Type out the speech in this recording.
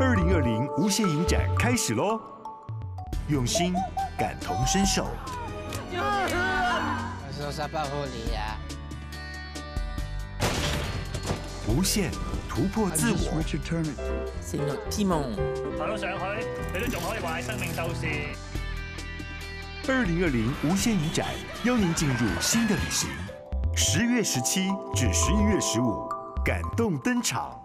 二零二零无限影展开始喽！用心感同身受。我是要保护你呀。无限突破自我。C'est notre piment。爬到上去，你都仲可以话系生命斗士。二零二零无限影展邀您进入新的旅行，十月十七至十一月十五，感动登场。